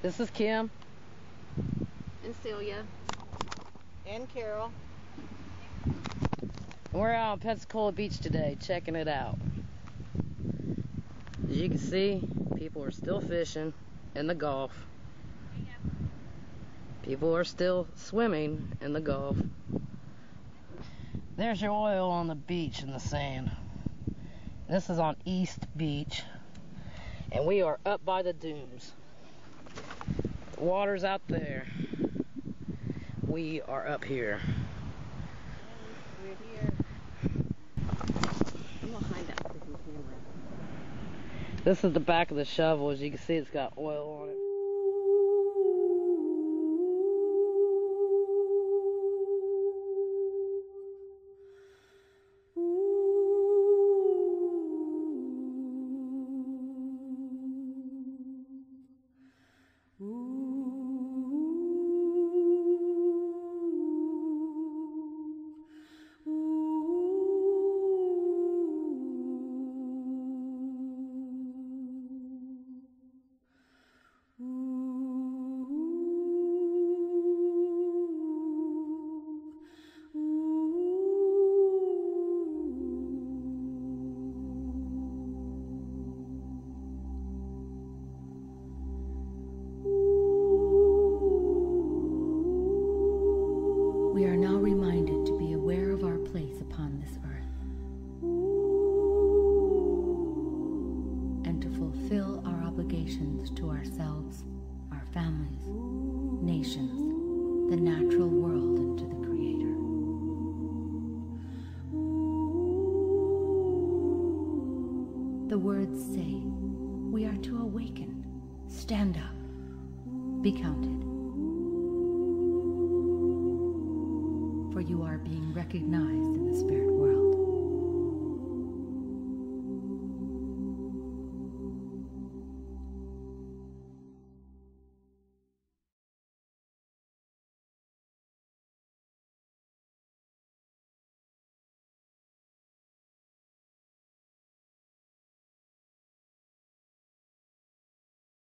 This is Kim. And Celia. And Carol. We're out on Pensacola Beach today, checking it out. As you can see, people are still fishing in the Gulf. People are still swimming in the Gulf. There's your oil on the beach in the sand. This is on East Beach. And we are up by the dunes. Water's out there. We are up here. We're here. I'm gonna that camera. This is the back of the shovel. As you can see, it's got oil on it. We are now reminded to be aware of our place upon this earth families, nations, the natural world, and to the Creator. The words say we are to awaken, stand up, be counted. for you are being recognized in the spirit.